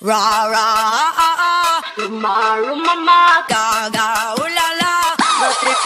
Ra ra, rumma rumma ma, ga ga ulala, la la, no trick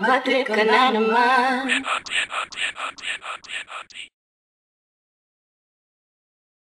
But we can't imagine.